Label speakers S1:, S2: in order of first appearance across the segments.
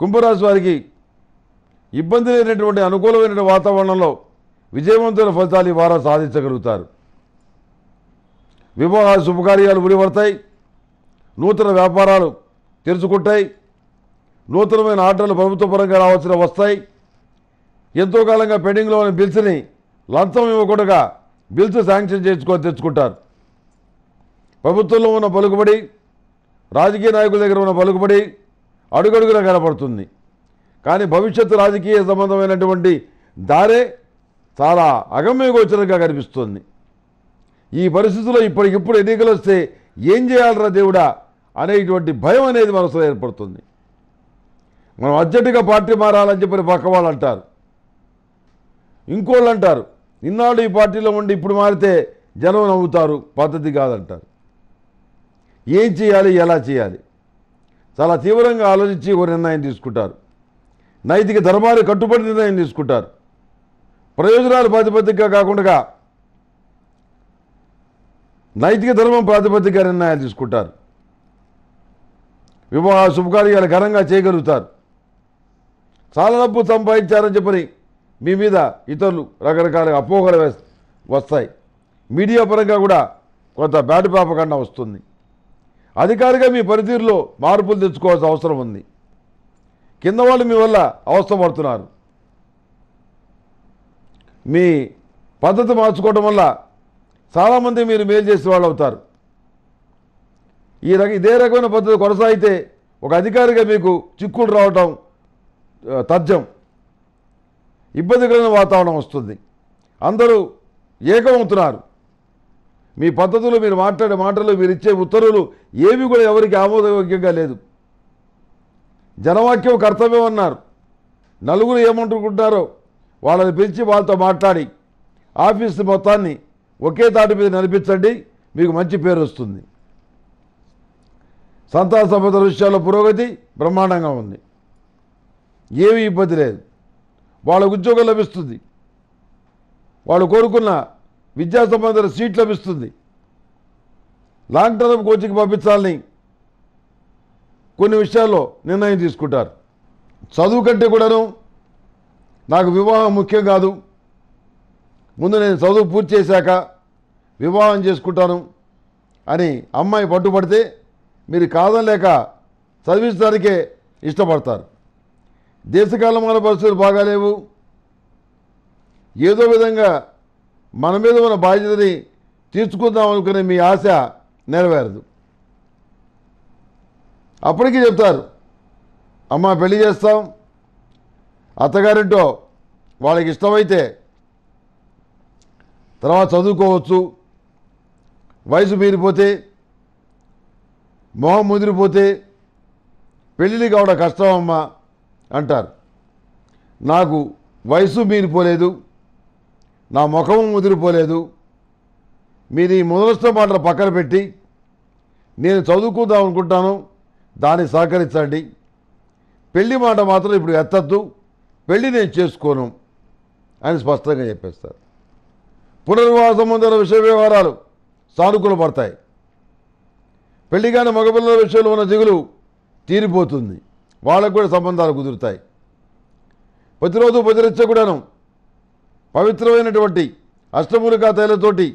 S1: కుంభరాశి వారికి ఇబ్బంది లేనటువంటి అనుకూలమైన వాతావరణంలో విజయవంతమైన ఫలితాలు ఈ వారం సాధించగలుగుతారు. వివాహ శుభకార్యాలు ఉడిపడతాయి నూతన వ్యాపారాలు తెరుచుకుంటాయి. నూతనమైన ఆర్డర్లు ప్రభుత్వపరంగా రావాల్సిన వస్తాయి. ఎంతో కాలంగా పెండింగ్లో ఉన్న బిల్స్ని లంచం ఇవ్వకుండా బిల్స్ శాంక్షన్ చేసుకొని తెచ్చుకుంటారు ప్రభుత్వంలో ఉన్న పలుకుబడి రాజకీయ నాయకుల దగ్గర ఉన్న పలుకుబడి అడుగడుగున కనపడుతుంది. కానీ భవిష్యత్తు రాజకీయ సంబంధమైనటువంటి దారే చాలా అగమ్యగోచరంగా కనిపిస్తుంది. ఈ పరిస్థితుల్లో ఇప్పటికిప్పుడు ఎన్నికలు వస్తే ఏం చేయాలరా దేవుడా అనేటువంటి భయం అనేది మనసులో ఏర్పడుతుంది. మనం అర్జెంటుగా పార్టీ మారాలని చెప్పి పక్క వాళ్ళు అంటారు. ఇంకోళ్ళు అంటారు ఇన్నాళ్ళు ఈ పార్టీలో ఉండి ఇప్పుడు మారితే జనం నవ్వుతారు పద్ధతి కాదంటారు. ఏం చేయాలి ఎలా చేయాలి? చాలా తీవ్రంగా ఆలోచించి ఒక నిర్ణయం తీసుకుంటారు. నైతిక ధర్మాలు కట్టుబడి నిర్ణయం తీసుకుంటారు. ప్రయోజనాలు ప్రాతిపదికగా కాకుండా నైతిక ధర్మం ప్రాతిపదికగా నిర్ణయాలు తీసుకుంటారు. వివాహ శుభకార్యాలు ఘనంగా చేయగలుగుతారు. చాలా డబ్బు సంపాదించారని చెప్పని మీ మీద ఇతరులు రకరకాల అపోహలు వస్తాయి. మీడియా పరంగా కూడా కొంత బ్యాడ్ పాపకండ వస్తుంది. అధికారిగా మీ పనితీరులో మార్పులు తెచ్చుకోవాల్సిన అవసరం ఉంది. కింద వాళ్ళు మీ వల్ల అవసరం పడుతున్నారు. మీ పద్ధతి మార్చుకోవడం వల్ల చాలామంది మీరు మేలు చేసే వాళ్ళు అవుతారు. ఈ రక ఇదే రకమైన పద్ధతి కొనసాగితే ఒక అధికారిగా మీకు చిక్కులు రావటం తథ్యం. ఇబ్బందికరమైన వాతావరణం వస్తుంది. అందరూ ఏకమవుతున్నారు. మీ పద్ధతులు మీరు మాట్లాడే మాటలు మీరు ఇచ్చే ఉత్తర్వులు ఏవి కూడా ఎవరికి ఆమోదయోగ్యంగా లేదు. జనవాక్యం కర్తవ్యం అన్నారు. నలుగురు ఏమంటుకుంటారో వాళ్ళని పిలిచి వాళ్ళతో మాట్లాడి ఆఫీస్ మొత్తాన్ని ఒకే తాటి మీద నడిపించండి మీకు మంచి పేరు వస్తుంది. సంతాన సంపద విషయాల్లో పురోగతి బ్రహ్మాండంగా ఉంది. ఏమీ ఇబ్బంది లేదు. వాళ్ళకు ఉద్యోగం లభిస్తుంది. వాళ్ళు కోరుకున్న విద్యా సంబంధిత సీట్ లభిస్తుంది. లాంగ్ టర్మ్ కోచింగ్ పంపించాలని కొన్ని విషయాల్లో నిర్ణయం తీసుకుంటారు. చదువు కంటే కూడాను నాకు వివాహం ముఖ్యం కాదు. ముందు నేను చదువు పూర్తి చేశాక వివాహం చేసుకుంటాను అని అమ్మాయి పట్టుబడితే మీరు కాదనలేక చదివించడానికే ఇష్టపడతారు. దేశకాలమాన పరిస్థితులు బాగాలేవు. ఏదో విధంగా మన మీద ఉన్న బాధ్యతని తీర్చుకుందాం అనుకునే మీ ఆశ నెరవేరదు. అప్పటికీ చెప్తారు అమ్మ పెళ్ళి చేస్తాం. అత్తగారింటో వాళ్ళకి ఇష్టమైతే తర్వాత చదువుకోవచ్చు. వయసు మీరిపోతే మొహం ముదిరిపోతే పెళ్ళిళ్ళు కావడం కష్టం అమ్మా అంటారు. నాకు వయసు మీరిపోలేదు. నా ముఖం ముదిరిపోలేదు. మీరు ఈ మొదలస్త మాటలు పక్కన పెట్టి నేను చదువుకుందాం అనుకుంటాను దాన్ని సహకరించండి. పెళ్ళి మాట మాత్రం ఇప్పుడు ఎత్తద్దు పెళ్ళి నేను చేసుకోను అని స్పష్టంగా చెప్పేస్తారు. పునర్వాసం ముందర విషయ వ్యవహారాలు సానుకూల పడతాయి. పెళ్ళి కాని మగపిల్లల విషయంలో ఉన్న దిగులు తీరిపోతుంది. వాళ్ళకు కూడా సంబంధాలు కుదురుతాయి. ప్రతిరోజు ప్రతిరచ్చ కూడాను పవిత్రమైనటువంటి అష్టమూలికా తైలతోటి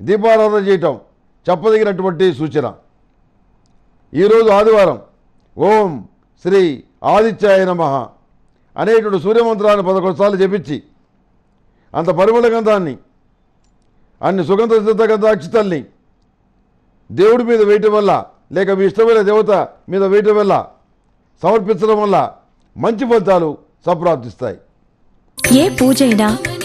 S1: దీపారాధన చేయటం చెప్పదగినటువంటి సూచన. ఈరోజు ఆదివారం ఓం శ్రీ ఆదిత్యాయ నమ అనేటువంటి సూర్యమంత్రాన్ని పదకొండు సార్లు జపించి అంత పరిమళ గంధాన్ని అన్ని సుగంధ సిద్ధ గంధాక్షితల్ని దేవుడి మీద వేయటం వల్ల లేక మీ ఇష్టమైన దేవత మీద వేయటం వల్ల సమర్పించడం వల్ల మంచి ఫలితాలు సంప్రాప్తిస్తాయి.
S2: ఏ పూజైనా